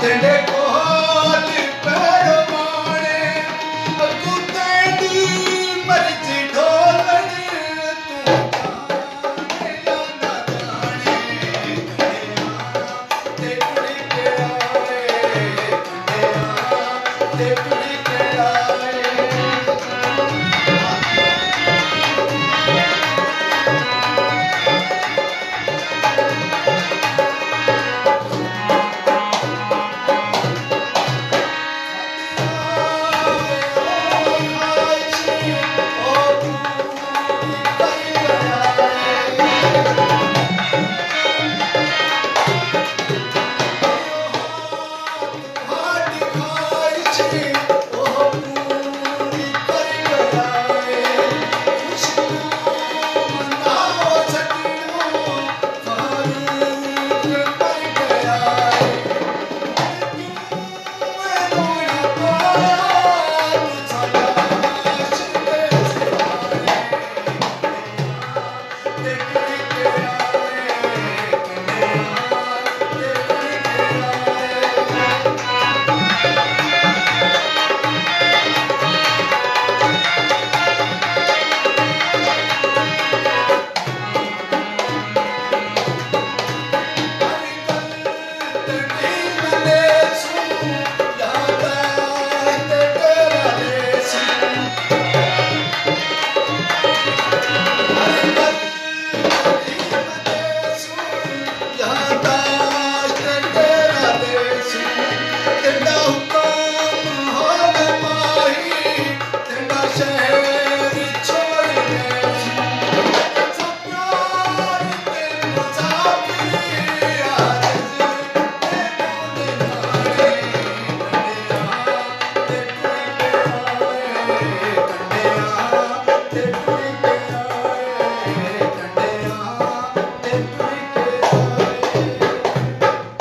Entender